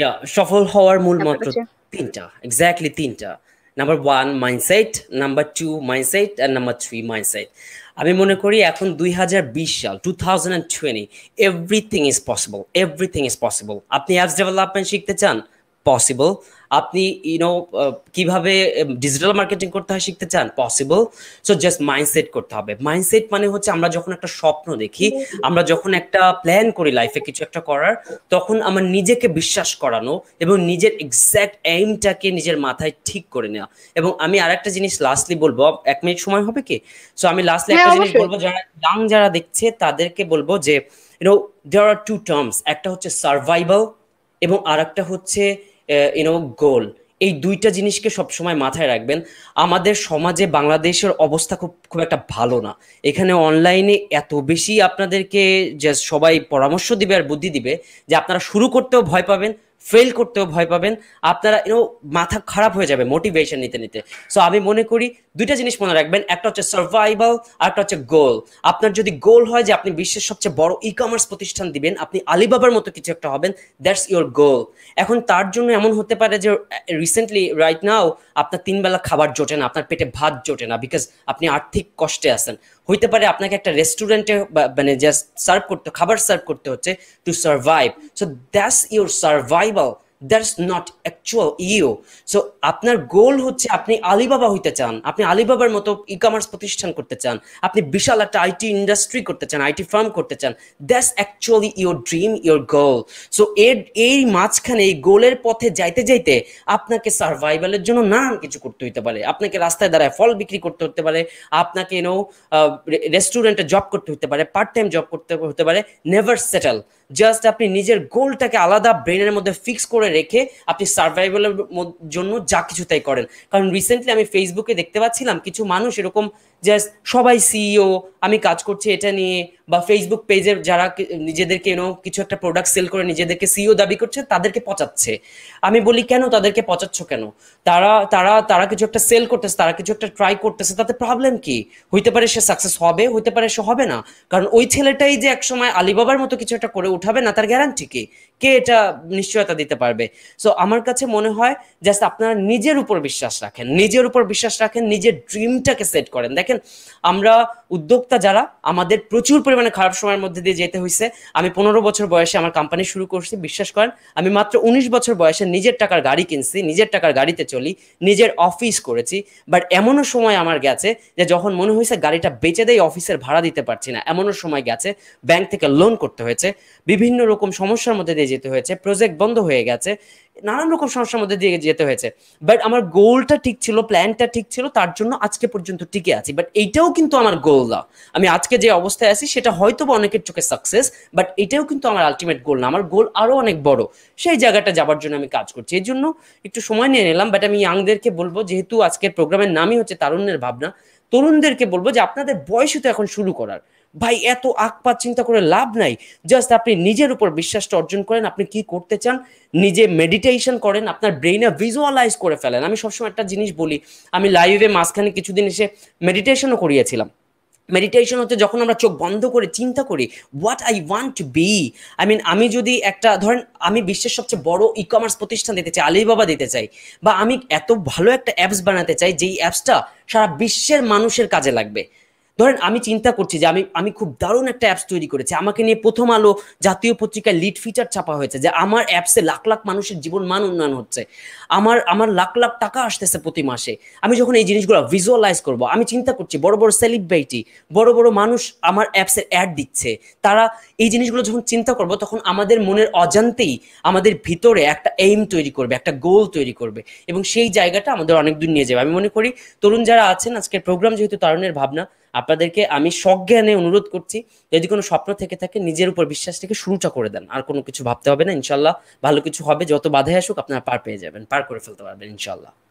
ইয়া সফল হওয়ার মূল মন্ত্র তিনটা এক্স্যাক্টলি তিনটা। Number one mindset number two mindset and number three mindset আমি মনে করি এখন দুই হাজার বিশ সাল two thousand and twenty everything is possible everything is possible আপনি অ্যাপস ডেভেলপমেন্ট শিখতে চান? পসিবল আপনি ইউনো কীভাবে ডিজিটাল মার্কেটিং করতে হয় শিখতে চান? পসিবল সো জাস্ট মাইন্ডসেট করতে হবে। মাইন্ডসেট মানে হচ্ছে আমরা যখন একটা স্বপ্ন দেখি আমরা যখন একটা প্ল্যান করি লাইফে কিছু একটা করার তখন আমার নিজেকে বিশ্বাস করানো এবং নিজের এক্স্যাক্ট এইমটাকে নিজের মাথায় ঠিক করে নেওয়া। এবং আমি আর একটা জিনিস লাস্টলি বলব এক মিনিট সময় হবে কি? সো আমি লাস্টলি একটা জিনিস বলব যারা ইয়াং যারা দেখছে তাদেরকে বলব যে you know there are two terms একটা হচ্ছে সার্ভাইভাল এবং আর একটা হচ্ছে ইউনো গোল এই দুইটা জিনিসকে সবসময় মাথায় রাখবেন। আমাদের সমাজে বাংলাদেশের অবস্থা খুব খুব একটা ভালো না। এখানে অনলাইনে এত বেশি আপনাদেরকে যে সবাই পরামর্শ দিবে আর বুদ্ধি দিবে যে আপনারা শুরু করতেও ভয় পাবেন ফেল করতেও ভয় পাবেন। আপনারা ইউনো মাথা খারাপ হয়ে যাবে মোটিভেশন নিতে নিতে। সো আমি মনে করি দুইটা জিনিস মনে রাখবেন। একটা হচ্ছে সার্ভাইভাল আর একটা হচ্ছে গোল আপনার যদি গোল হয় যে আপনি বিশ্বের সবচেয়ে বড় ই কমার্স প্রতিষ্ঠান দিবেন, আপনি আলিবাবার মতো কিছু একটা হবেন দ্যাটস ইউর গোল এখন তার জন্য এমন হতে পারে যে রিসেন্টলি রাইট নাও আপনার তিন বেলা খাবার জোটে না, আপনার পেটে ভাত জোটে না বিকজ আপনি আর্থিক কষ্টে আছেন। হইতে পারে আপনাকে একটা রেস্টুরেন্টে মানে জাস্ট সার্ভ করতে, খাবার সার্ভ করতে হচ্ছে to survive so that's your survival that's not actual you so আপনার গোল হচ্ছে আপনি আলিবাবা হইতে চান। আপনি আলিবাবার মতো ই কমার্স প্রতিষ্ঠান করতে চান। আপনি বিশাল একটা আইটি ইন্ডাস্ট্রি করতে চান আইটি ফার্ম করতে চান। That's actually your dream your goal so uh, এই মাঝখানে, এই গোলের পথে যাইতে যাইতে আপনাকে সার্ভাইভালের জন্য নানান কিছু করতে হইতে পারে। আপনাকে রাস্তায় দাঁড়ায় ফল বিক্রি করতে হতে পারে। আপনাকে নো রেস্টুরেন্টে জব করতে হতে পারে। পার্ট টাইম জব করতে হতে পারে। নেভার সেটেল জাস্ট আপনি নিজের গোলটাকে আলাদা ব্রেনের মধ্যে ফিক্স করে রেখে আপনি সার্ভাইভালের জন্য যা কিছু তাই করেন। কারণ রিসেন্টলি আমি ফেসবুকে দেখতে পাচ্ছিলাম, কিছু মানুষ এরকম জাস্ট সবাই সিইও আমি কাজ করছি এটা নিয়ে, বা ফেসবুক পেজের যারা নিজেদেরকে এনো কিছু একটা প্রোডাক্ট সেল করে নিজেদেরকে সিইও দাবি করছে, তাদেরকে পচাচ্ছে। আমি বলি, কেন তাদেরকে পচাচ্ছ কেন? তারা তারা তারা কিছু একটা সেল করতেছে, তারা কিছু একটা ট্রাই করতেছে, তাতে প্রবলেম কি? হইতে পারে সে সাকসেস হবে, হইতে পারে সে হবে না। কারণ ওই ছেলেটাই যে একসময় আলিবাবার মতো কিছু একটা করে উঠাবে না, তার গ্যারান্টি কি? কে এটা নিশ্চয়তা দিতে পারবে? সো আমার কাছে মনে হয় জাস্ট আপনারা নিজের উপর বিশ্বাস রাখেন, নিজের উপর বিশ্বাস রাখেন, নিজের ড্রিমটাকে সেট করেন। দেখেন আমরা উদ্যোক্তা যারা, আমাদের প্রচুর পরিমাণে খারাপ সময়ের মধ্যে দিয়ে যেতে হয়েছে আমি পনেরো বছর বয়সে আমার কোম্পানি শুরু করছি, বিশ্বাস করেন, আমি মাত্র উনিশ বছর বয়সে নিজের টাকার গাড়ি কিনছি, নিজের টাকার গাড়িতে চলি, নিজের অফিস করেছি। বাট এমনও সময় আমার গেছে যে যখন মনে হয়েছে গাড়িটা বেচে দেয় অফিসের ভাড়া দিতে পারছি না, এমনও সময় গেছে ব্যাংক থেকে লোন করতে হয়েছে। বিভিন্ন রকম সমস্যার মধ্যে দিয়ে যেতে হয়েছে প্রজেক্ট বন্ধ হয়ে গেছে। নানান রকম সমস্যার মধ্যে দিয়ে যেতে হয়েছে। বাট আমার গোলটা ঠিক ছিল প্ল্যানটা ঠিক ছিল, তার জন্য আজকে পর্যন্ত টিকে আছি। বাট এইটাও কিন্তু আমার গোল না। আমি আজকে যে অবস্থায় আছি, সেটা হয়তো বা অনেকের চোখে সাকসেস বাট এটাও কিন্তু আমার আলটিমেট গোল না। আমার গোল আরও অনেক বড়। সেই জায়গাটা যাবার জন্য আমি কাজ করছি। এই জন্য একটু সময় নিয়ে নিলাম বাট আমি ইয়াংদেরকে বলব, যেহেতু আজকের প্রোগ্রামের নামই হচ্ছে তারুণ্যের ভাবনা, তরুণদেরকে বলব যে আপনাদের বয়সই তো এখন শুরু করার। ভাই, এত আকপাত চিন্তা করে লাভ নাই। জাস্ট আপনি নিজের উপর বিশ্বাসটা অর্জন করেন, আপনি কি করতে চান? নিজে মেডিটেশন করেন, আপনার ব্রেইনে ভিজুয়ালাইজ করে ফেলেন। আমি সবসময় একটা জিনিস বলি, আমি লাইভে মাঝখানে কিছুদিন এসে মেডিটেশনও করিয়েছিলাম। মেডিটেশন হচ্ছে যখন আমরা চোখ বন্ধ করে চিন্তা করি what I want to be I mean আমি যদি একটা, ধরেন আমি বিশ্বের সবচেয়ে বড় ই কমার্স প্রতিষ্ঠান দিতে চাই আলিবাবা দিতে চাই, বা আমি এত ভালো একটা অ্যাপস বানাতে চাই, যেই অ্যাপসটা সারা বিশ্বের মানুষের কাজে লাগবে। ধরেন আমি চিন্তা করছি যে আমি আমি খুব দারুণ একটা অ্যাপস তৈরি করেছি। আমাকে নিয়ে প্রথম আলো জাতীয় পত্রিকায় লিড ফিচার ছাপা হয়েছে যে আমার অ্যাপসে লাখ লাখ মানুষের জীবন মান উন্নয়ন হচ্ছে। আমার আমার লাখ লাখ টাকা আসতেছে প্রতি মাসে। আমি যখন এই জিনিসগুলো ভিজুয়ালাইজ করব, আমি চিন্তা করছি বড় বড় সেলিব্রিটি বড় বড় মানুষ আমার অ্যাপসের অ্যাড দিচ্ছে। তারা এই জিনিসগুলো যখন চিন্তা করব, তখন আমাদের মনের অজান্তেই আমাদের ভিতরে একটা এইম তৈরি করবে, একটা গোল তৈরি করবে। এবং সেই জায়গাটা আমাদের অনেক দূর নিয়ে যাবে। আমি মনে করি, তরুণ যারা আছেন, আজকের প্রোগ্রাম যেহেতু তারুণের ভাবনা আপনাদেরকে আমি সজ্ঞানে অনুরোধ করছি, যদি কোনো স্বপ্ন থেকে থাকে, নিজের উপর বিশ্বাস থেকে শুরুটা করে দেন। আর কোনো কিছু ভাবতে হবে না, ইনশাল্লাহ। ভালো কিছু হবে, যত বাধায় আসুক, আপনারা পার পেয়ে যাবেন, পার করে ফেলতে পারবেন, ইনশাল্লাহ।